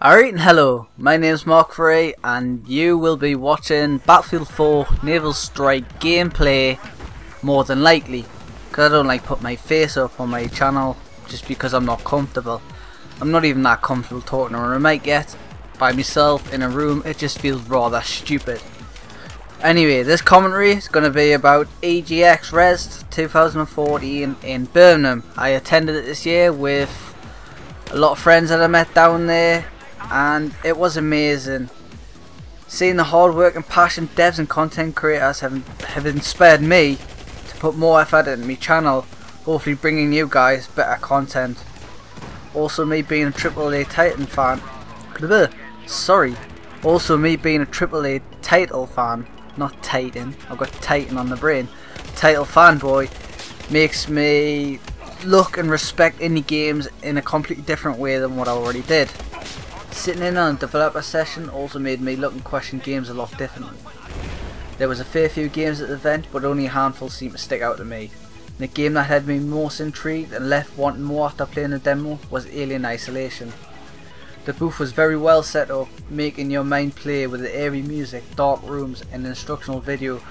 Alright and hello, my name is Mark Frey and you will be watching Battlefield 4 Naval Strike gameplay more than likely because I don't like put my face up on my channel just because I'm not comfortable. I'm not even that comfortable talking on a mic yet by myself in a room, it just feels rather stupid. Anyway, this commentary is going to be about EGX Rezzed 2014 in Birmingham. I attended it this year with a lot of friends that I met down there and it was amazing. Seeing the hard work and passion devs and content creators have, have inspired me to put more effort into my channel, hopefully bringing you guys better content. Also me being a AAA Titan fan, sorry, also me being a AAA title fan, not Titan, I've got Titan on the brain, title fanboy, makes me look and respect indie games in a completely different way than what I already did. Sitting in on a developer session also made me look and question games a lot differently. There was a fair few games at the event, but only a handful seemed to stick out to me. The game that had me most intrigued and left wanting more after playing the demo was Alien Isolation. The booth was very well set up, making your mind play with the eerie music, dark rooms and an instructional video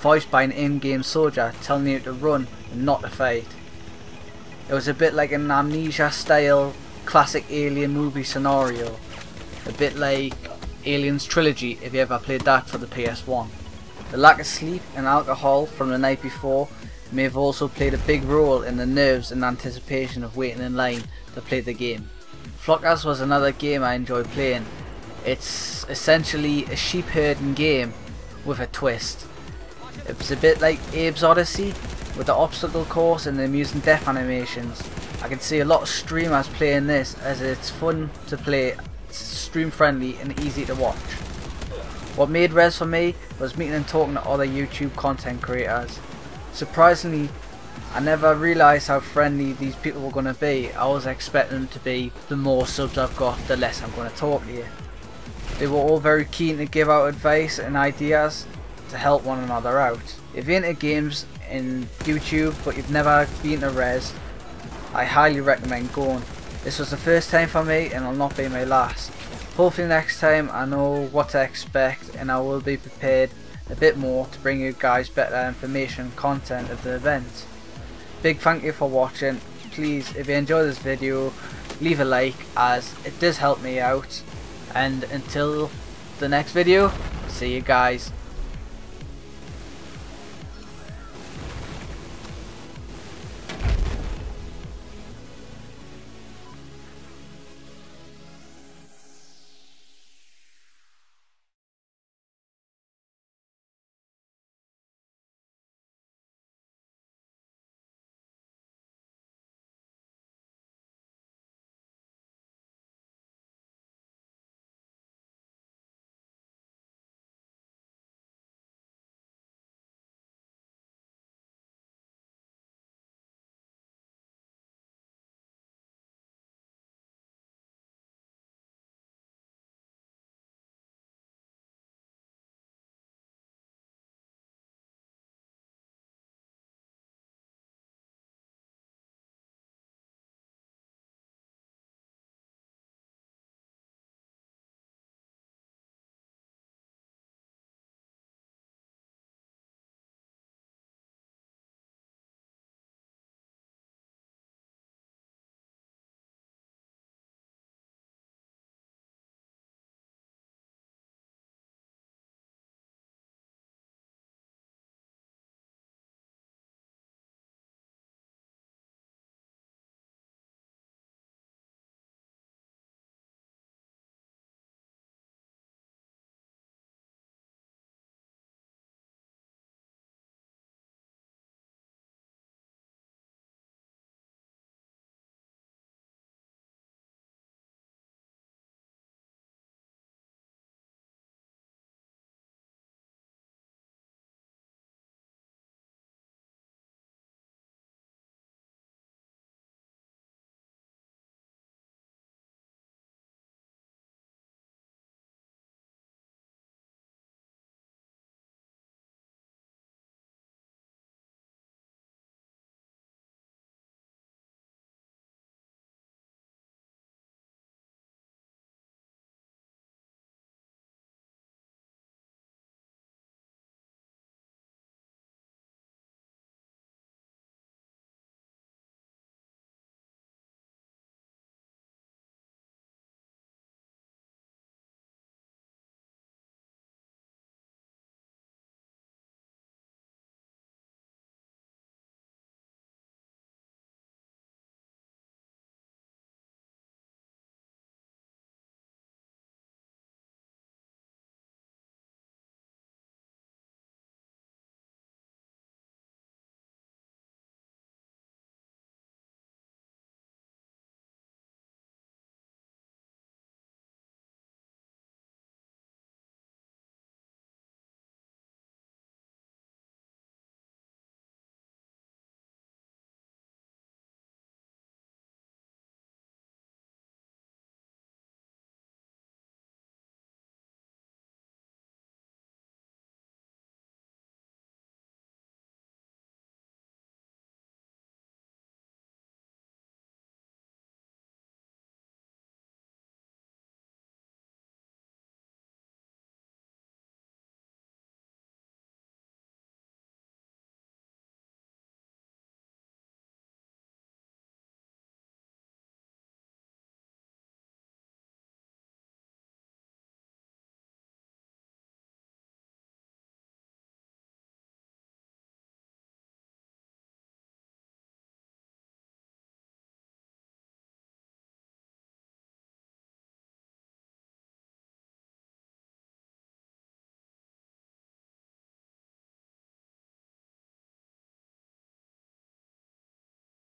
voiced by an in-game soldier telling you to run and not to fight. It was a bit like an amnesia style classic alien movie scenario a bit like Aliens Trilogy if you ever played that for the PS1. The lack of sleep and alcohol from the night before may have also played a big role in the nerves and anticipation of waiting in line to play the game. Flockers was another game I enjoyed playing. It's essentially a sheep herding game with a twist. It was a bit like Abe's Oddysee with the obstacle course and the amusing death animations. I can see a lot of streamers playing this as it's fun to play stream friendly and easy to watch. What made Res for me was meeting and talking to other YouTube content creators. Surprisingly, I never realised how friendly these people were going to be. I was expecting them to be the more subs I've got, the less I'm going to talk to you. They were all very keen to give out advice and ideas to help one another out. If you're into games in YouTube but you've never been to Res, I highly recommend going. This was the first time for me and will not be my last. Hopefully next time I know what to expect and I will be prepared a bit more to bring you guys better information content of the event. Big thank you for watching. Please if you enjoy this video leave a like as it does help me out and until the next video see you guys